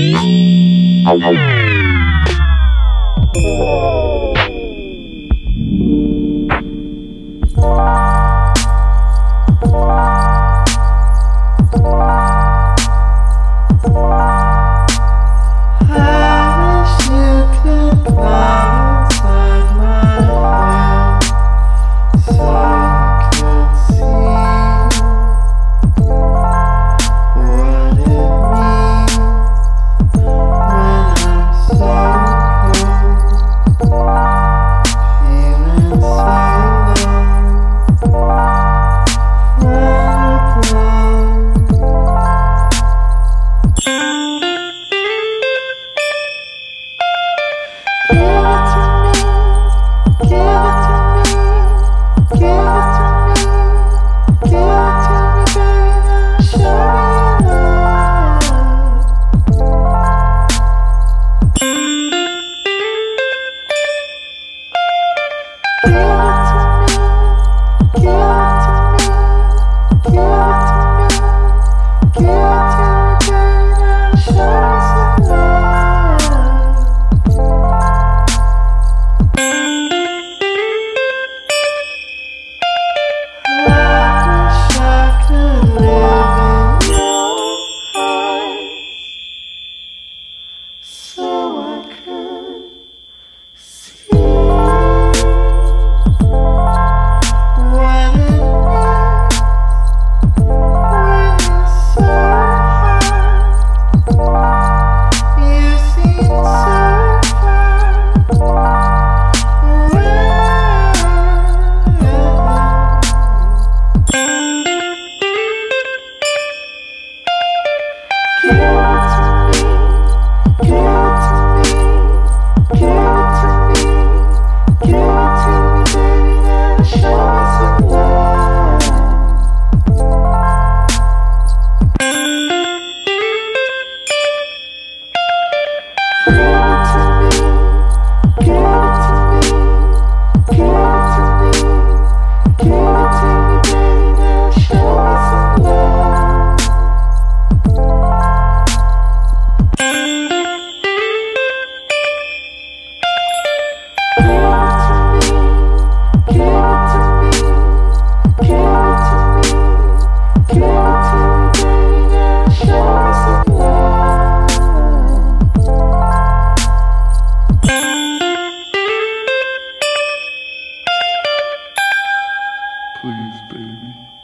Bye. wall. fields Please, baby.